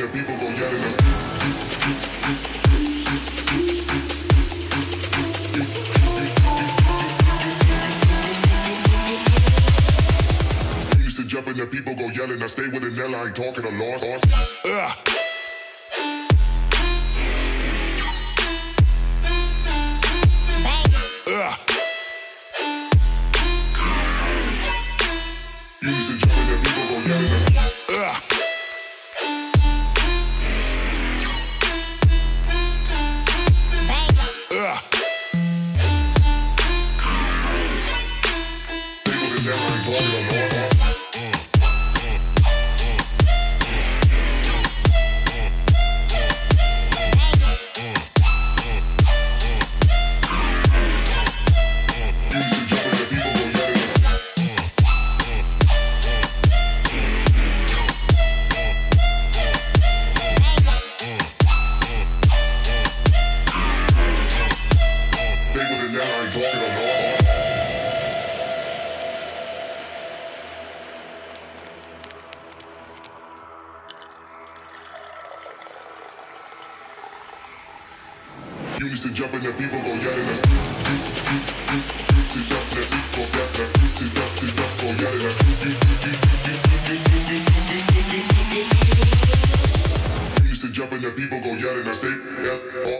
and people go yelling. That's You used to jump and people go yelling. I stay with an I ain't talking a loss. Ugh. An L, I ain't talking a used to jump and the people go go yelling. That's You used to jump and the people go yelling. I stay, yeah,